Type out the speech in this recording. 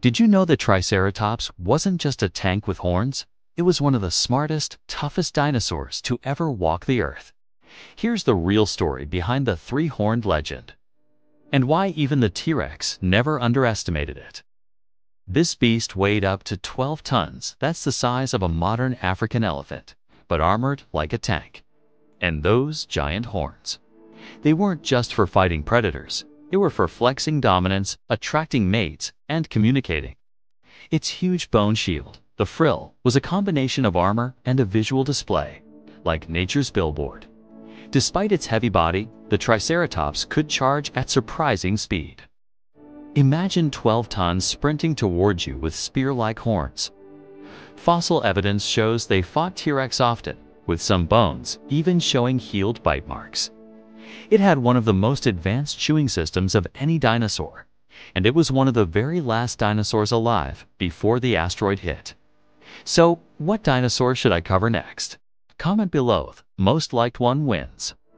Did you know that Triceratops wasn't just a tank with horns? It was one of the smartest, toughest dinosaurs to ever walk the earth. Here's the real story behind the three-horned legend, and why even the T-Rex never underestimated it. This beast weighed up to 12 tons, that's the size of a modern African elephant, but armored like a tank. And those giant horns. They weren't just for fighting predators, they were for flexing dominance, attracting mates, and communicating. Its huge bone shield, the frill, was a combination of armor and a visual display, like nature's billboard. Despite its heavy body, the Triceratops could charge at surprising speed. Imagine 12 tons sprinting towards you with spear-like horns. Fossil evidence shows they fought T-Rex often, with some bones even showing healed bite marks. It had one of the most advanced chewing systems of any dinosaur, and it was one of the very last dinosaurs alive before the asteroid hit. So, what dinosaur should I cover next? Comment below, most liked one wins.